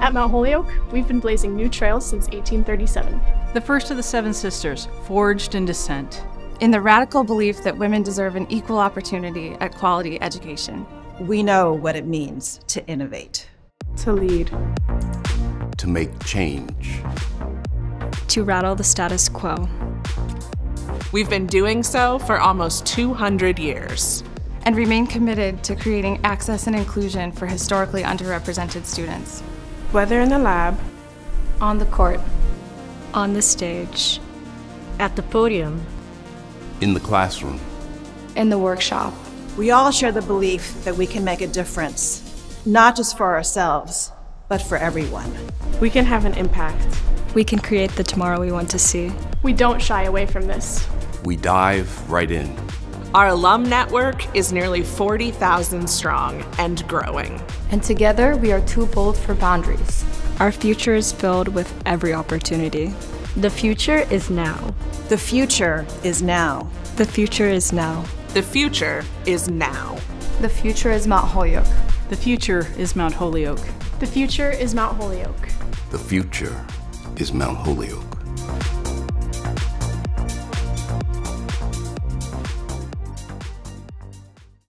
At Mount Holyoke, we've been blazing new trails since 1837. The first of the Seven Sisters, forged in dissent. In the radical belief that women deserve an equal opportunity at quality education. We know what it means to innovate, to lead, to make change, to rattle the status quo. We've been doing so for almost 200 years. And remain committed to creating access and inclusion for historically underrepresented students. Whether in the lab, on the court, on the stage, at the podium, in the classroom, in the workshop. We all share the belief that we can make a difference, not just for ourselves, but for everyone. We can have an impact. We can create the tomorrow we want to see. We don't shy away from this. We dive right in. Our alum network is nearly 40,000 strong and growing. And together we are too bold for boundaries. Our future is filled with every opportunity. The future is now. The future is now. The future is now. The future is now. The future is Mount Holyoke. The future is Mount Holyoke. The future is Mount Holyoke. The future is Mount Holyoke.